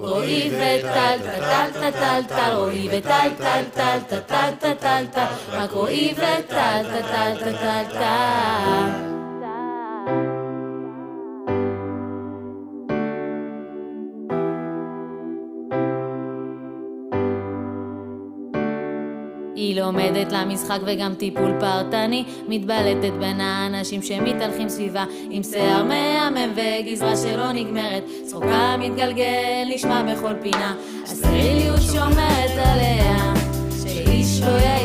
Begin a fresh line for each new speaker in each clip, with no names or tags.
רועי וטל טל טל טל טל רועי וטל טל טל טל טל טל טל רק רועי וטל טל טל טל טל היא לומדת למשחק וגם טיפול פרטני, מתבלטת בין האנשים שמתהלכים סביבה, עם שיער מהמם וגזרה שלא נגמרת, צחוקה מתגלגל, נשמע בכל פינה, הסטריליות שומרת עליה, שאיש לא י...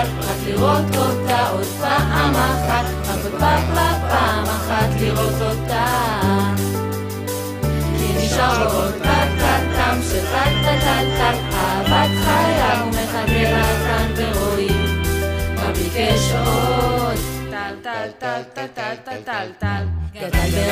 אחת, רק לראות אותה עוד פעם אחת, רק עוד פעם אחת לראות אותה. כי נשאר לו עוד טה-טה-טם של טה-טה-טה-טם, אהבת חיה ומחדרה כאן ורואים, מה ביקש עוד? טל טל טל טל טל טל טל גדל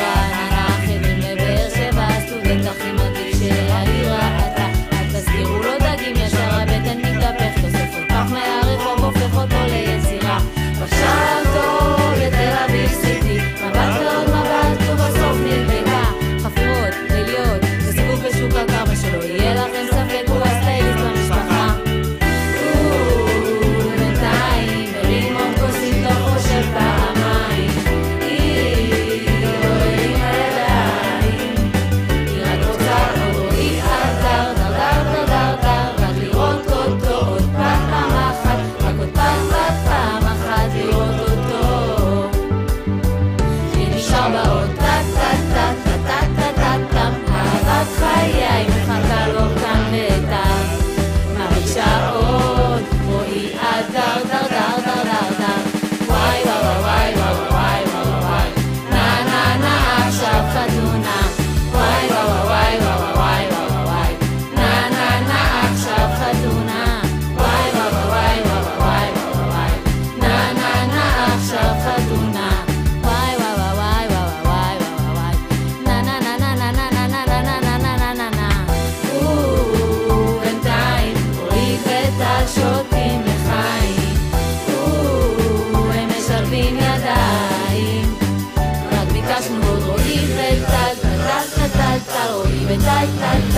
light, light.